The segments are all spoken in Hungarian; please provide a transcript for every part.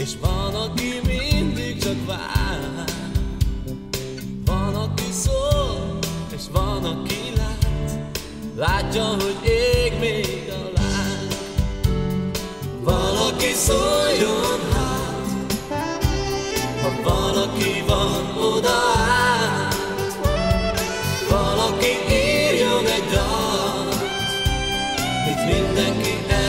És van, aki mindig csak vár. Van, aki szól, és van, aki lát. Látja, hogy ég még a láng Valaki szóljon hát. Ha valaki van oda Valaki írjon egy dalt. Itt mindenki eljátszhat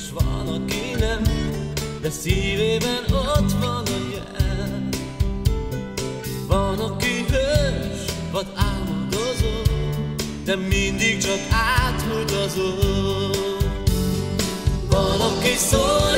és van, aki nem, de szívében ott van a jel. Van, aki hős, vagy álmodozó, de mindig csak átutazó. Van, aki szóljon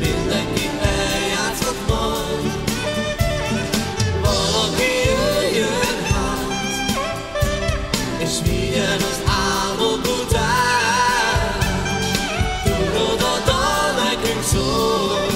mindenki eljátszhat majd. Hát, és vigyen az álmok. Tudod, a dal nekünk szól,